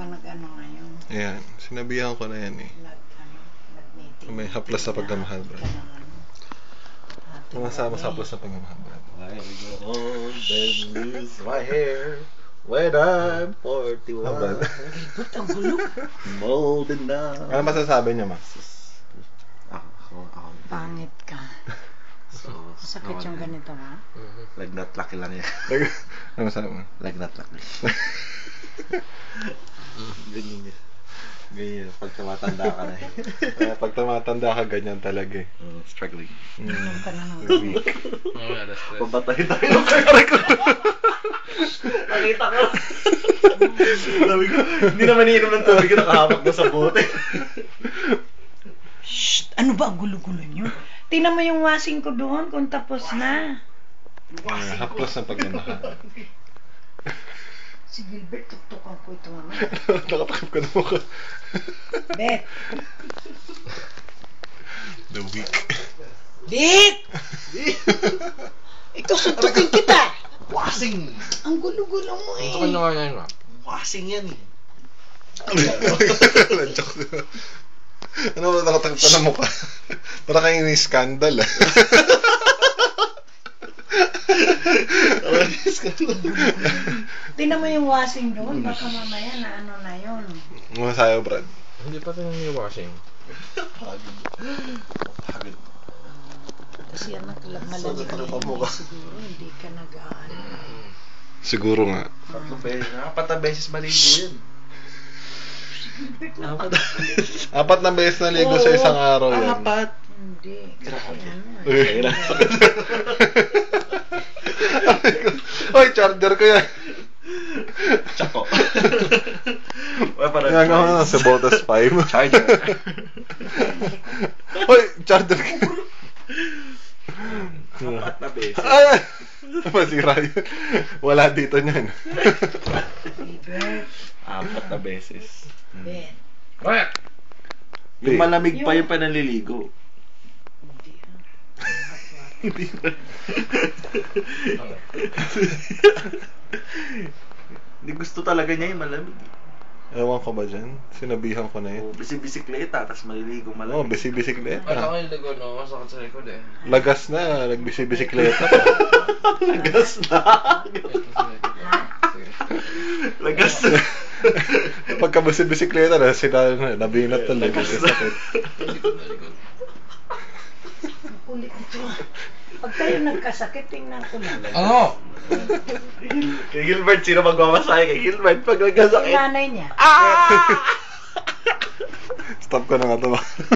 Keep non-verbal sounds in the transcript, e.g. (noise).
ba nag-ano ngayon? Ayan, sinabihan ko na yan eh. Nag, ano, nag-meeting. May haplas sa pagmamahal, bro. Ka ng ano. Tumasama sa haplas sa pagmamahal, bro. I go home, then lose my hair when I'm 41. Ah, bad. (laughs) Ba't ang gulo? Molded na. Ano masasabi niya, Max? Ako, ako. Pangit ka. So, Masakit ako yung na. ganito ha? Lagnat laki lang yan. (laughs) ano masasabi mo? Lagnat laki. (laughs) Ganyan yan. Ganyan, pag tumatanda ka na eh. Kaya (laughs) pag tumatanda ka, ganyan talaga eh. Uh, struggling. Inom ka na ng Weak. Mamaya, alas tres. Pabatay tayo ng kare ko. Nakita ko. Sabi ko, hindi naman iinom ng tubig, nakahamak na sa bote. Shh! Ano ba ang gulo-gulo nyo? Tingnan mo yung washing ko doon kung tapos na. Uh, haplas ng pagmamahal. (laughs) Si Gilbert, tuktukan ko ito mamaya. (laughs) Nakatakip ka na mukha. Bet! The weak. Bet! Ito, suntukin kita! Wasing! Ang gulo-gulo mo eh. Ka na nga yan. Wasing yan eh. (laughs) Joke. ano ba nakatakip ka na mukha? Para kang ini-scandal ah. (laughs) (laughs) Tingnan mo yung washing doon, baka mamaya na ano na yun. Mga sayo, Brad. Hindi pa ito yung washing. Pagod. Pagod. Kasi anak, Sunod na pa mo ka. siguro, hindi ka nag-ano. Siguro nga. Tatlong beses. Apat na beses maligo yan. Apat Apat na beses (laughs) na ligo sa isang araw yan. Apat. Hindi. Kasi Grabe. (laughs) Hoy, charger ko yan. Tsako. (laughs) Wala pa Yan ako na sa Botas 5. Charger. (laughs) Hoy, charger ko. Apat na beses. Ay! Masira yun. Wala dito niyan. Apat na beses. Bakit? Yung malamig pa Yung- yung panaliligo. Hindi ba? Hindi gusto talaga niya yung malamig. Ewan ko ba dyan? Sinabihan ko na yun. O, bisi-bisikleta, tapos maliligo Oo, oh, malamig. Bisi-bisikleta. ako yung lago, no? Masakit sa likod, eh. Lagas na, nagbisi-bisikleta. (laughs) Lagas na. Lagas na. Pagka bisi-bisikleta na, sila na, nabinat na Lagas lagas. na. Likod na likod. Ang kulit nito. Pag tayo nagkasakit, tingnan ko lang. Ano? Kay Gilbert, sino magmamasahe kay Gilbert pag Yung nagkasakit? nanay niya. Ah! Stop ko na nga to.